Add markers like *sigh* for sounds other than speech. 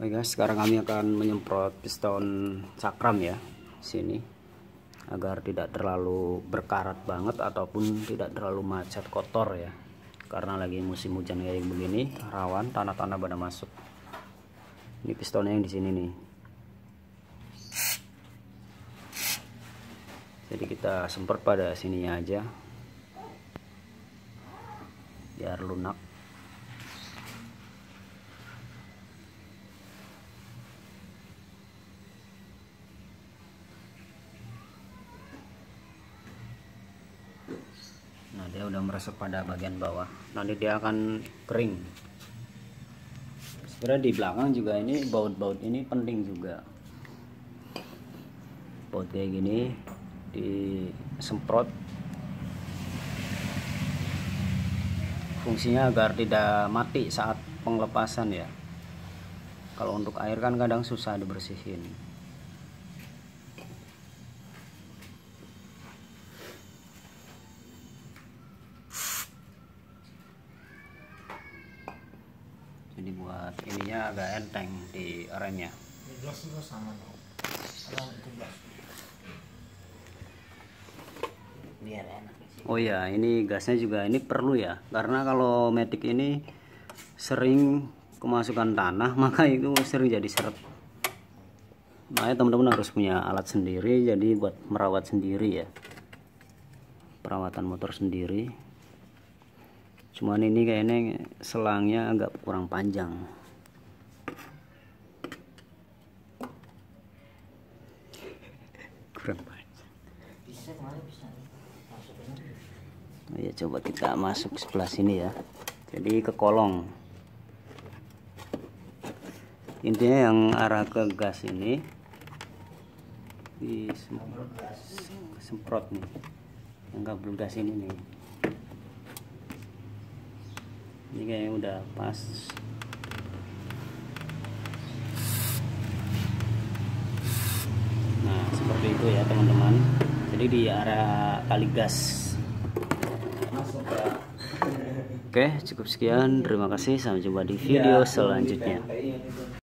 Oke guys, sekarang kami akan menyemprot piston cakram ya sini agar tidak terlalu berkarat banget ataupun tidak terlalu macet kotor ya. Karena lagi musim hujan kayak begini, rawan tanah-tanah pada masuk. Ini pistonnya yang di sini nih. Jadi kita semprot pada sininya aja. Biar lunak. Nah dia udah meresap pada bagian bawah. Nanti dia akan kering. Sebenarnya di belakang juga ini baut-baut ini penting juga. Baut kayak gini disemprot. Fungsinya agar tidak mati saat penglepasan ya. Kalau untuk air kan kadang susah dibersihin jadi buat ininya agak enteng di remnya. Biar enak Oh ya ini gasnya juga ini perlu ya. Karena kalau metik ini sering kemasukan tanah *laughs* maka itu sering jadi seret. Makanya teman-teman harus punya alat sendiri jadi buat merawat sendiri ya. Perawatan motor sendiri cuman ini kayaknya selangnya agak kurang panjang. Kurang panjang. Oh ya coba kita masuk sebelah sini ya. Jadi ke kolong. Intinya yang arah ke gas ini disemprot nih. Yang kabel gas ini nih ini kayaknya udah pas nah seperti itu ya teman-teman jadi di area kali gas Oke, cukup sekian. Terima kasih. Sampai jumpa di video selanjutnya.